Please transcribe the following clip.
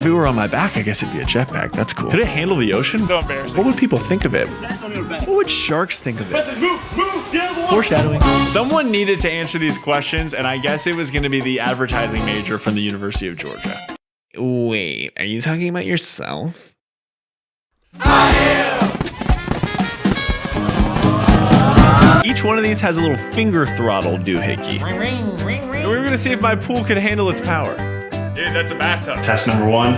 If it were on my back, I guess it'd be a jetpack. That's cool. Could it handle the ocean? So embarrassing. What would people think of it? What would sharks think of it? Foreshadowing. Someone needed to answer these questions, and I guess it was going to be the advertising major from the University of Georgia. Wait, are you talking about yourself? I am. Each one of these has a little finger throttle doohickey. And we were gonna see if my pool could handle its power. Dude, that's a bathtub. Test number one.